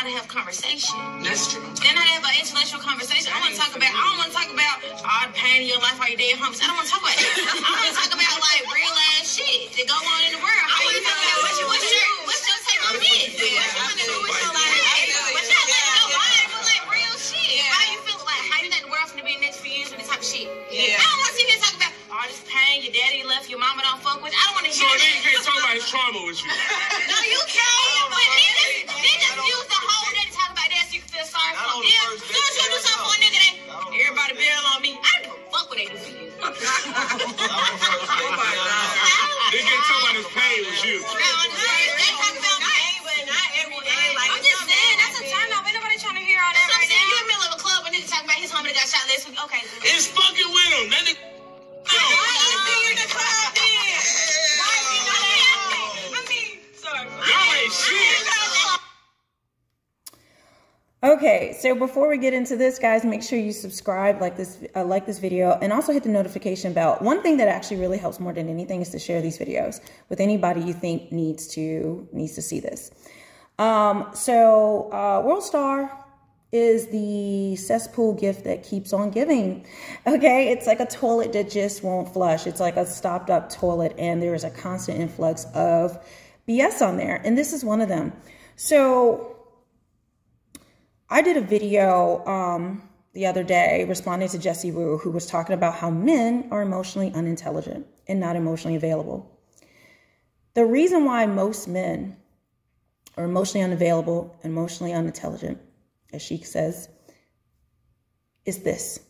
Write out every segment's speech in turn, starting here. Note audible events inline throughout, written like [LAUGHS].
how to have conversation. That's true. Then I have an intellectual conversation. I want to talk about. I don't want to talk about all the pain in your life, all your dead homies. I don't want to talk about that. I want to talk about like real ass shit that go on in the world. Oh my God. They can't talk about his pain with you. Okay, so before we get into this, guys, make sure you subscribe, like this, uh, like this video, and also hit the notification bell. One thing that actually really helps more than anything is to share these videos with anybody you think needs to needs to see this. Um, so, uh, World Star is the cesspool gift that keeps on giving. [LAUGHS] Okay, it's like a toilet that just won't flush. It's like a stopped up toilet, and there is a constant influx of BS on there, and this is one of them. So I did a video um, the other day responding to Jessie Woo, who was talking about how men are emotionally unintelligent and not emotionally available. The reason why most men are emotionally unavailable, and emotionally unintelligent, as she says, is this.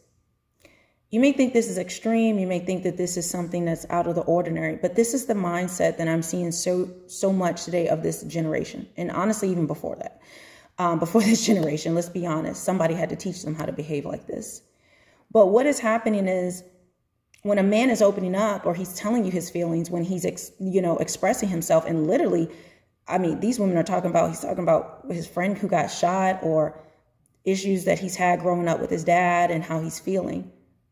You may think this is extreme, you may think that this is something that's out of the ordinary, but this is the mindset that I'm seeing so so much today of this generation, and honestly, even before that um, before [LAUGHS] this generation, let's be honest, somebody had to teach them how to behave like this. But what is happening is when a man is opening up or he's telling you his feelings, when he's, ex, you know, expressing himself and literally, I mean, these women are talking about, he's talking about his friend who got shot or issues that he's had growing up with his dad and how he's feeling.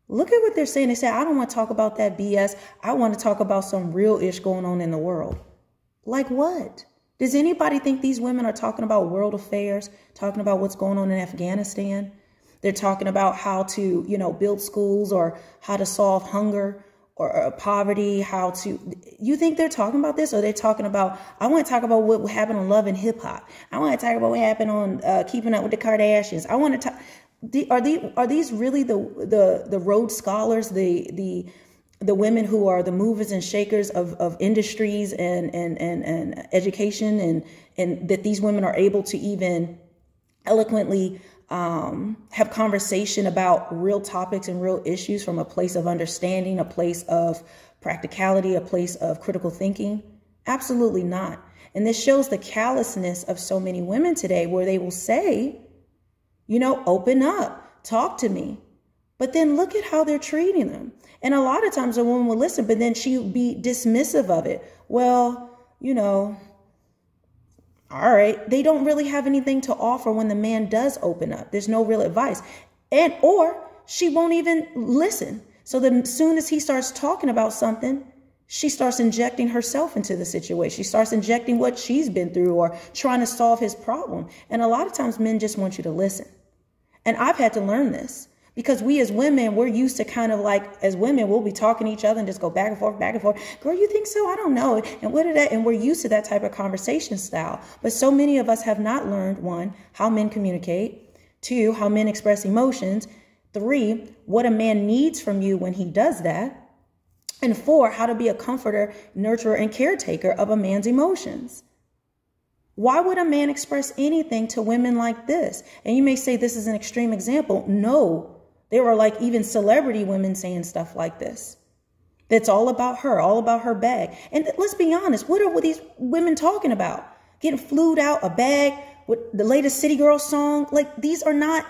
Look at what they're saying. They say, I don't want to talk about that BS. I want to talk about some real ish going on in the world. Like what? Does anybody think these women are talking about world affairs, talking about what's going on in Afghanistan? They're talking about how to, you know, build schools or how to solve hunger or, or poverty, how to. You think they're talking about this, or they're talking about? I want to talk about what happened on Love and Hip Hop. I want to talk about what happened on uh, Keeping Up with the Kardashians. I want to talk. The, are these are these really the the the Rhodes scholars, the the the women who are the movers and shakers of, of industries and, and, and, and education and, and that these women are able to even eloquently um, have conversation about real topics and real issues from a place of understanding, a place of practicality, a place of critical thinking? Absolutely not. And this shows the callousness of so many women today where they will say, you know, open up, talk to me. But then look at how they're treating them. And a lot of times a woman will listen, but then she'll be dismissive of it. Well, you know, all right, they don't really have anything to offer when the man does open up. There's no real advice. And or she won't even listen. So then as soon as he starts talking about something, she starts injecting herself into the situation. She starts injecting what she's been through or trying to solve his problem. And a lot of times men just want you to listen. And I've had to learn this because we as women, we're used to kind of like, as women, we'll be talking to each other and just go back and forth, back and forth. Girl, you think so? I don't know. And what that? And we're used to that type of conversation style. But so many of us have not learned one, how men communicate, two, how men express emotions, three, what a man needs from you when he does that. And four, how to be a comforter, nurturer, and caretaker of a man's emotions. Why would a man express anything to women like this? And you may say this is an extreme example. No, there were like even celebrity women saying stuff like this. That's all about her, all about her bag. And let's be honest, what are these women talking about? Getting flued out a bag with the latest City Girl song? Like these are not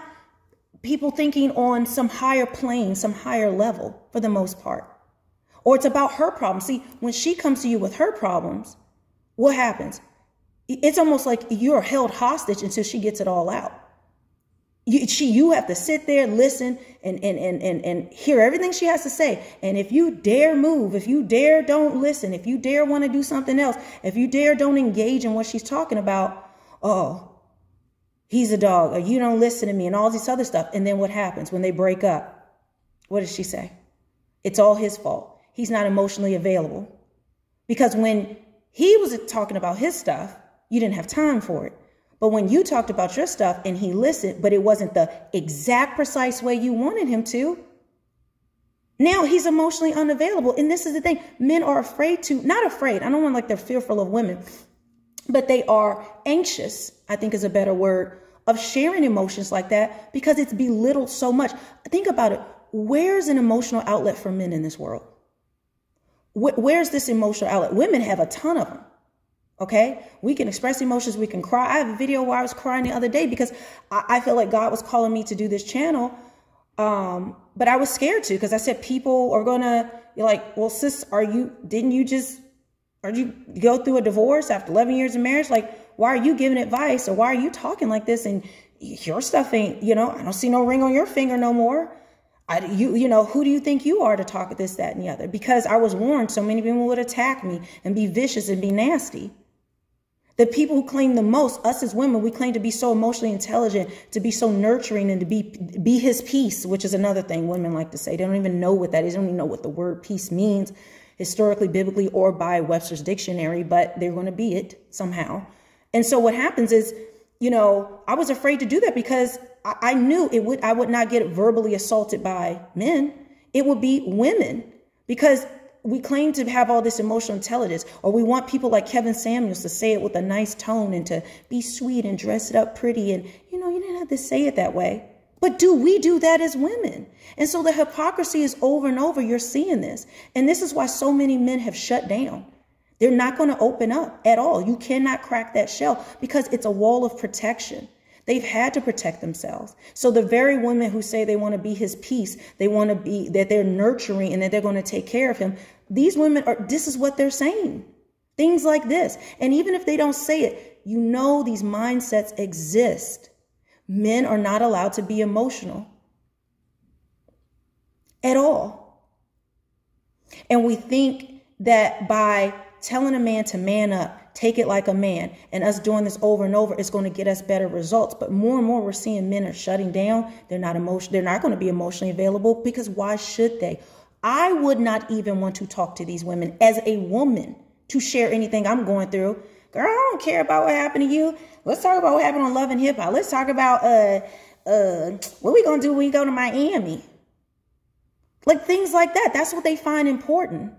people thinking on some higher plane, some higher level for the most part. Or it's about her problems. See, when she comes to you with her problems, what happens? It's almost like you're held hostage until she gets it all out. You, she, you have to sit there, listen, and, and, and, and, and hear everything she has to say. And if you dare move, if you dare don't listen, if you dare want to do something else, if you dare don't engage in what she's talking about, oh, he's a dog, or you don't listen to me, and all this other stuff. And then what happens when they break up? What does she say? It's all his fault. He's not emotionally available. Because when he was talking about his stuff, you didn't have time for it. But when you talked about your stuff and he listened, but it wasn't the exact precise way you wanted him to, now he's emotionally unavailable. And this is the thing men are afraid to, not afraid, I don't want like they're fearful of women, but they are anxious, I think is a better word, of sharing emotions like that because it's belittled so much. Think about it. Where's an emotional outlet for men in this world? Where's this emotional outlet? Women have a ton of them. Okay, we can express emotions, we can cry. I have a video where I was crying the other day because I, I feel like God was calling me to do this channel. Um, but I was scared to because I said people are gonna be like, well, sis, are you didn't you just are you go through a divorce after 11 years of marriage? Like, why are you giving advice or why are you talking like this? And your stuff ain't, you know, I don't see no ring on your finger no more. I, you, you know, who do you think you are to talk this, that, and the other? Because I was warned so many people would attack me and be vicious and be nasty. The people who claim the most, us as women, we claim to be so emotionally intelligent, to be so nurturing, and to be be his peace, which is another thing women like to say. They don't even know what that is. They don't even know what the word peace means, historically, biblically, or by Webster's dictionary, but they're going to be it somehow. And so what happens is, you know, I was afraid to do that because I, I knew it would I would not get verbally assaulted by men. It would be women because we claim to have all this emotional intelligence, or we want people like Kevin Samuels to say it with a nice tone and to be sweet and dress it up pretty. And, you know, you didn't have to say it that way. But do we do that as women? And so the hypocrisy is over and over. You're seeing this. And this is why so many men have shut down. They're not going to open up at all. You cannot crack that shell because it's a wall of protection. They've had to protect themselves. So the very women who say they want to be his peace, they want to be that they're nurturing and that they're going to take care of him, these women are this is what they're saying. Things like this. And even if they don't say it, you know these mindsets exist. Men are not allowed to be emotional at all. And we think that by telling a man to man up, take it like a man. And us doing this over and over is going to get us better results. But more and more we're seeing men are shutting down. They're not emotion they're not going to be emotionally available because why should they? I would not even want to talk to these women as a woman to share anything I'm going through. Girl, I don't care about what happened to you. Let's talk about what happened on Love and Hip Hop. Let's talk about uh uh what we gonna do when we go to Miami. Like things like that. That's what they find important.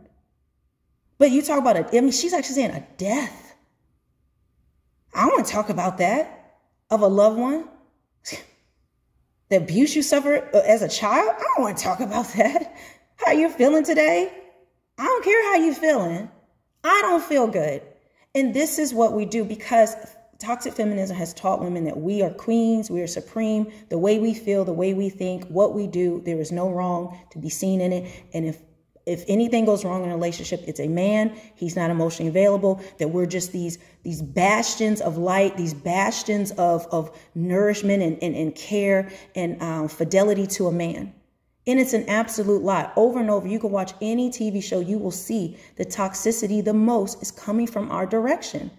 But you talk about it. I mean, she's actually saying a death. I want to talk about that of a loved one. The abuse you suffered uh, as a child, I don't want to talk about that. How you feeling today? I don't care how you feeling. I don't feel good. And this is what we do because toxic feminism has taught women that we are queens, we are supreme. The way we feel, the way we think, what we do, there is no wrong to be seen in it. And if if anything goes wrong in a relationship, it's a man, he's not emotionally available, that we're just these, these bastions of light, these bastions of, of nourishment and, and, and care and um, fidelity to a man. And it's an absolute lie. Over and over, you can watch any TV show, you will see the toxicity the most is coming from our direction.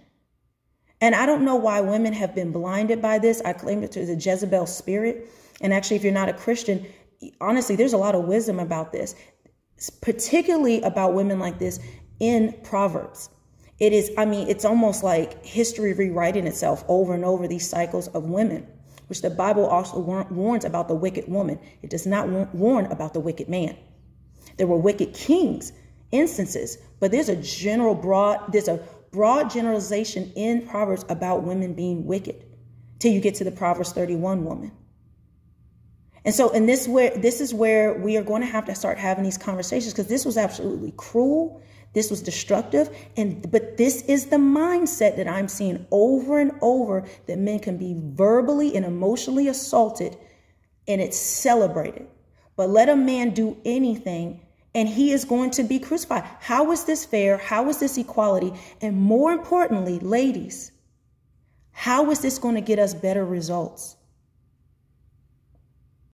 And I don't know why women have been blinded by this. I claim it to the Jezebel spirit. And actually, if you're not a Christian, honestly, there's a lot of wisdom about this particularly about women like this in Proverbs. It is, I mean, it's almost like history rewriting itself over and over these cycles of women, which the Bible also warns about the wicked woman. It does not warn about the wicked man. There were wicked kings instances, but there's a general broad, there's a broad generalization in Proverbs about women being wicked till you get to the Proverbs 31 woman. And so, in this where this is where we are going to have to start having these conversations because this was absolutely cruel. This was destructive. And but this is the mindset that I'm seeing over and over that men can be verbally and emotionally assaulted and it's celebrated. But let a man do anything and he is going to be crucified. How is this fair? How is this equality? And more importantly, ladies, how is this going to get us better results?